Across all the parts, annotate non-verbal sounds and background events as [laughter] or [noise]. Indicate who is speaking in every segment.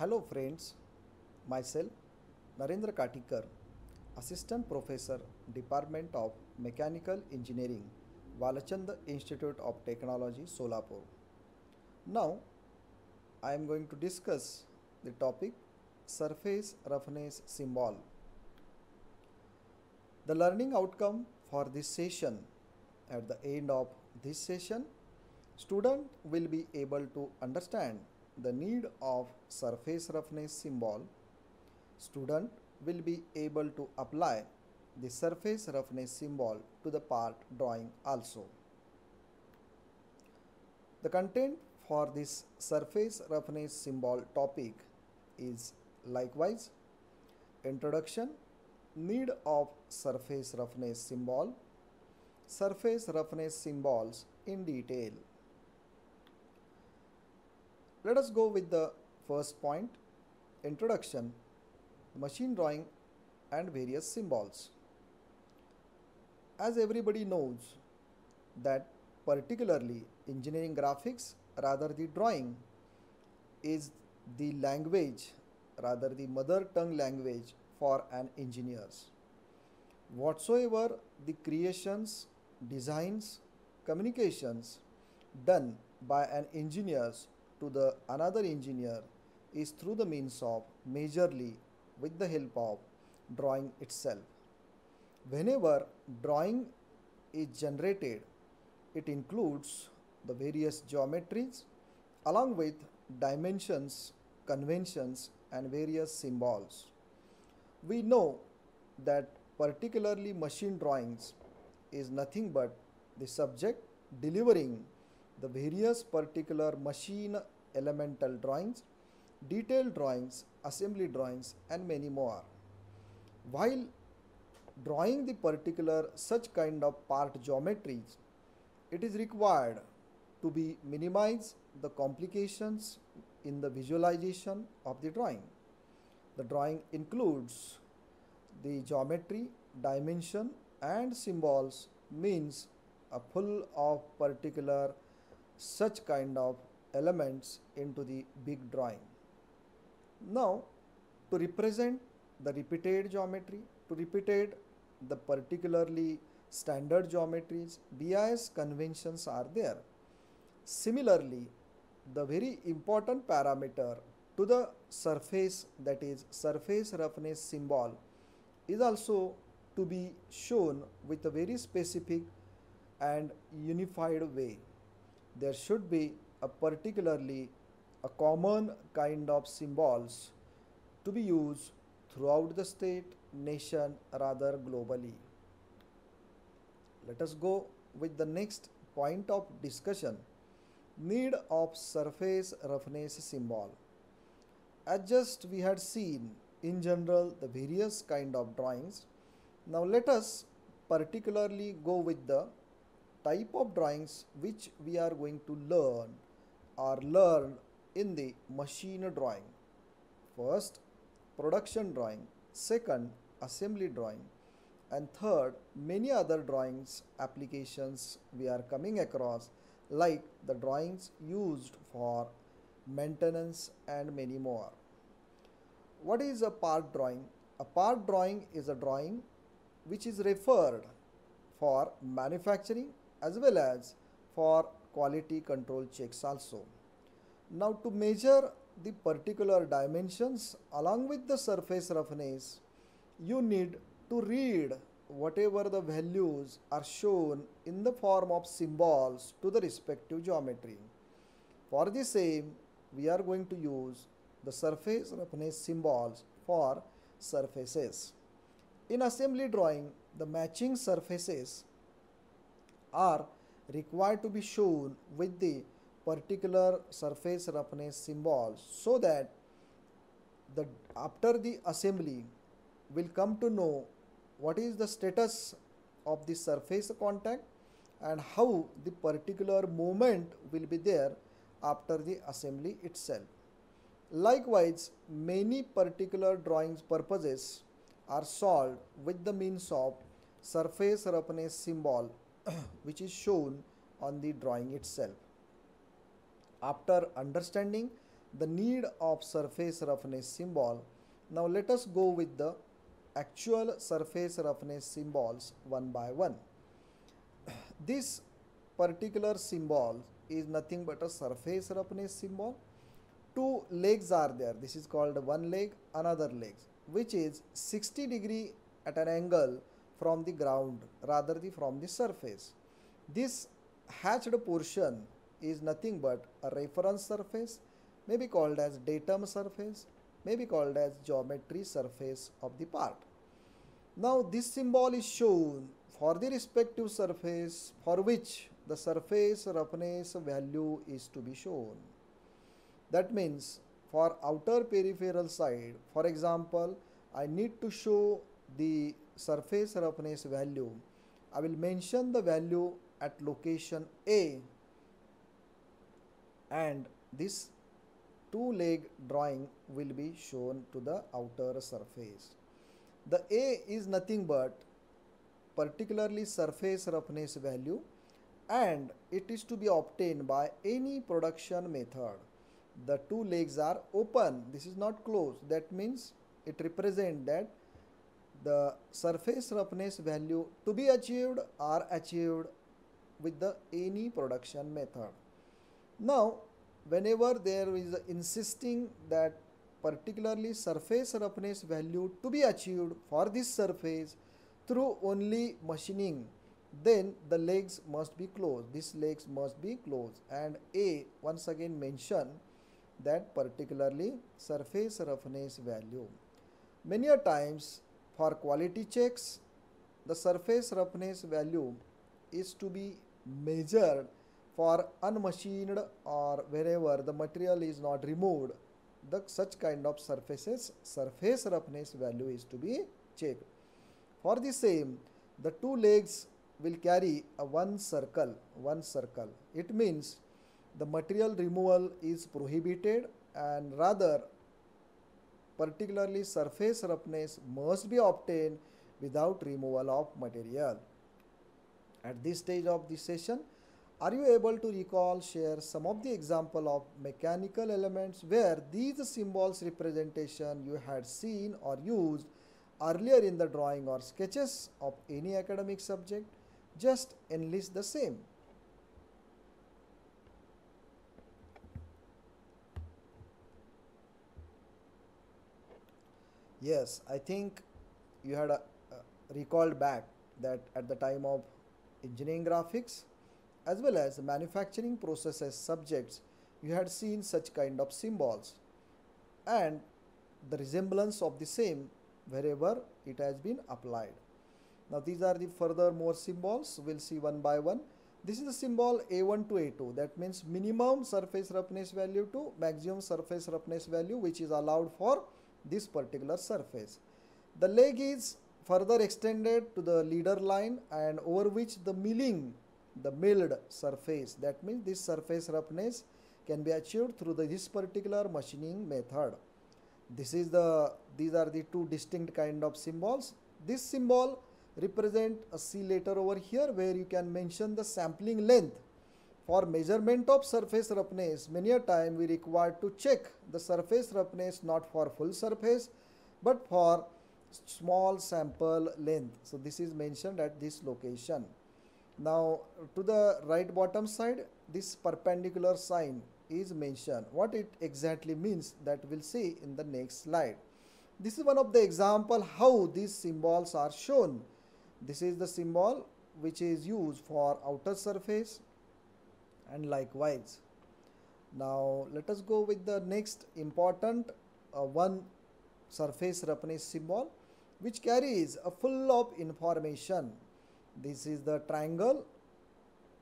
Speaker 1: Hello friends, myself Narendra Katikar, Assistant Professor, Department of Mechanical Engineering, Walchand Institute of Technology, Solapur. Now, I am going to discuss the topic Surface Roughness Symbol. The learning outcome for this session at the end of this session student will be able to understand the need of surface roughness symbol student will be able to apply the surface roughness symbol to the part drawing also. The content for this surface roughness symbol topic is likewise introduction need of surface roughness symbol surface roughness symbols in detail let us go with the first point introduction machine drawing and various symbols. As everybody knows that particularly engineering graphics rather the drawing is the language rather the mother tongue language for an engineers. Whatsoever the creations designs communications done by an engineers to the another engineer is through the means of majorly with the help of drawing itself. Whenever drawing is generated it includes the various geometries along with dimensions conventions and various symbols. We know that particularly machine drawings is nothing but the subject delivering the various particular machine elemental drawings detailed drawings assembly drawings and many more. While drawing the particular such kind of part geometries it is required to be minimize the complications in the visualization of the drawing. The drawing includes the geometry dimension and symbols means a full of particular such kind of elements into the big drawing. Now to represent the repeated geometry to repeated the particularly standard geometries BIS conventions are there. Similarly the very important parameter to the surface that is surface roughness symbol is also to be shown with a very specific and unified way there should be a particularly a common kind of symbols to be used throughout the state nation rather globally. Let us go with the next point of discussion. Need of surface roughness symbol. As just we had seen in general the various kind of drawings. Now let us particularly go with the type of drawings which we are going to learn or learn in the machine drawing. First production drawing. Second assembly drawing. And third many other drawings applications we are coming across like the drawings used for maintenance and many more. What is a part drawing? A part drawing is a drawing which is referred for manufacturing as well as for quality control checks also now to measure the particular dimensions along with the surface roughness you need to read whatever the values are shown in the form of symbols to the respective geometry. For the same, we are going to use the surface roughness symbols for surfaces. In assembly drawing, the matching surfaces are required to be shown with the particular surface roughness symbol so that the after the assembly will come to know what is the status of the surface contact and how the particular movement will be there after the assembly itself. Likewise, many particular drawings purposes are solved with the means of surface roughness symbol [clears throat] which is shown on the drawing itself. After understanding the need of surface roughness symbol. Now let us go with the actual surface roughness symbols one by one. [clears throat] This particular symbol is nothing but a surface roughness symbol. Two legs are there. This is called one leg, another leg, which is 60 degree at an angle from the ground rather the from the surface. This hatched portion is nothing but a reference surface may be called as datum surface may be called as geometry surface of the part. Now this symbol is shown for the respective surface for which the surface roughness value is to be shown. That means for outer peripheral side, for example, I need to show the surface roughness value. I will mention the value at location A and this two leg drawing will be shown to the outer surface. The A is nothing but particularly surface roughness value and it is to be obtained by any production method. The two legs are open, this is not closed. That means it represents that the surface roughness value to be achieved are achieved with the any production method. Now, whenever there is insisting that particularly surface roughness value to be achieved for this surface through only machining then the legs must be closed. These legs must be closed. And a once again mention that particularly surface roughness value. Many a times for quality checks the surface roughness value is to be measured for unmachined or wherever the material is not removed. The such kind of surfaces surface roughness value is to be checked. For the same the two legs will carry a one circle one circle. It means the material removal is prohibited and rather particularly surface roughness must be obtained without removal of material at this stage of the session are you able to recall, share some of the example of mechanical elements where these symbols representation you had seen or used earlier in the drawing or sketches of any academic subject? Just enlist the same. Yes, I think you had uh, recalled back that at the time of engineering graphics as well as manufacturing processes subjects you had seen such kind of symbols and the resemblance of the same wherever it has been applied. Now these are the further more symbols we'll see one by one. This is the symbol A1 to A2 that means minimum surface roughness value to maximum surface roughness value which is allowed for this particular surface. The leg is further extended to the leader line and over which the milling the milled surface that means this surface roughness can be achieved through the, this particular machining method. This is the these are the two distinct kind of symbols. This symbol represent a C letter over here where you can mention the sampling length for measurement of surface roughness many a time we require to check the surface roughness not for full surface but for small sample length so this is mentioned at this location now to the right bottom side this perpendicular sign is mentioned. What it exactly means that we'll see in the next slide. This is one of the example how these symbols are shown. This is the symbol which is used for outer surface and likewise. Now let us go with the next important uh, one surface roughness symbol which carries a full of information this is the triangle,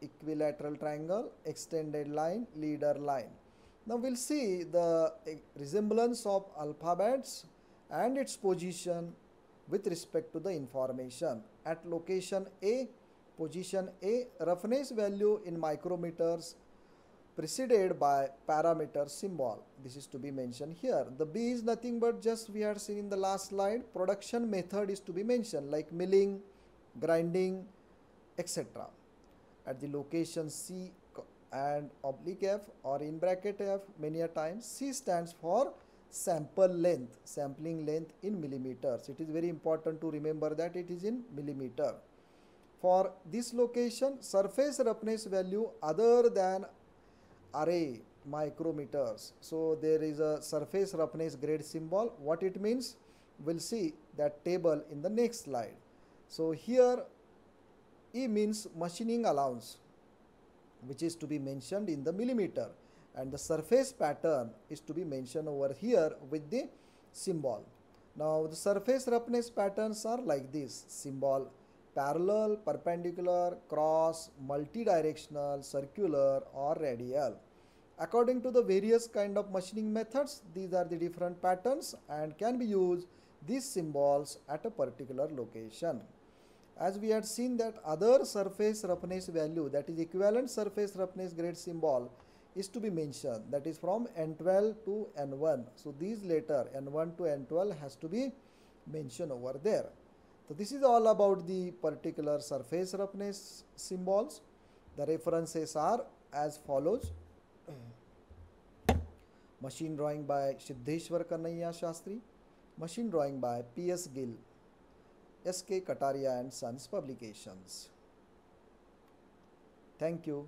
Speaker 1: equilateral triangle, extended line, leader line. Now we'll see the resemblance of alphabets and its position with respect to the information. At location A, position A, roughness value in micrometers preceded by parameter symbol. This is to be mentioned here. The B is nothing but just we had seen in the last slide. Production method is to be mentioned like milling, grinding, etc. At the location C, and oblique f or in bracket f many a times. C stands for sample length, sampling length in millimeters. It is very important to remember that it is in millimeter. For this location, surface roughness value other than array micrometers. So there is a surface roughness grade symbol. What it means? We'll see that table in the next slide. So here E means machining allowance which is to be mentioned in the millimeter and the surface pattern is to be mentioned over here with the symbol. Now the surface roughness patterns are like this symbol parallel, perpendicular, cross, multi-directional, circular or radial. According to the various kind of machining methods, these are the different patterns and can be used these symbols at a particular location. As we had seen that other surface roughness value that is equivalent surface roughness grade symbol is to be mentioned that is from N12 to N1. So these later N1 to N12 has to be mentioned over there. So this is all about the particular surface roughness symbols. The references are as follows. Machine drawing by Siddheshwar Kannaiya Shastri. Machine drawing by P.S. Gill. S.K. Kataria and Sons Publications. Thank you.